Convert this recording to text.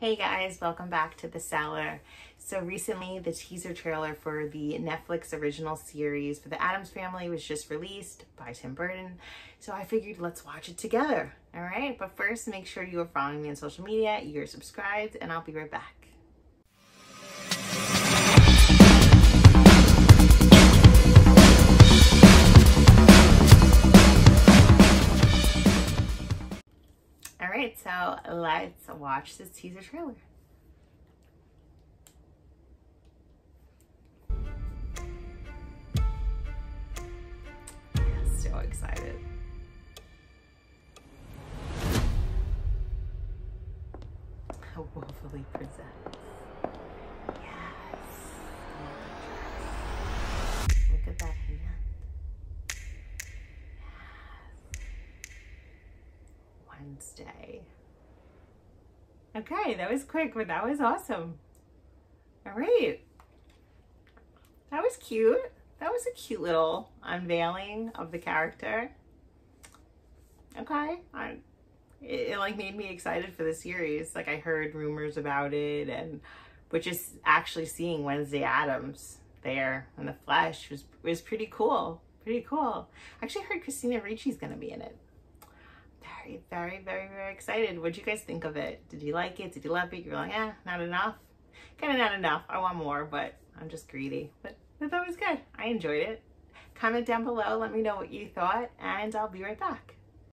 Hey guys, welcome back to The Cellar. So recently the teaser trailer for the Netflix original series for the Addams Family was just released by Tim Burton. So I figured let's watch it together. All right, but first make sure you are following me on social media, you're subscribed, and I'll be right back. Right, so let's watch this teaser trailer. So excited. How woefully presents. Wednesday. Okay, that was quick, but that was awesome. All right. That was cute. That was a cute little unveiling of the character. Okay. I, it, it like made me excited for the series. Like I heard rumors about it and but just actually seeing Wednesday Addams there in the flesh was was pretty cool. Pretty cool. I actually heard Christina Ricci's gonna be in it very, very, very, very excited. What'd you guys think of it? Did you like it? Did you love it? You're like, eh, not enough. Kind of not enough. I want more, but I'm just greedy. But it was good. I enjoyed it. Comment down below. Let me know what you thought, and I'll be right back.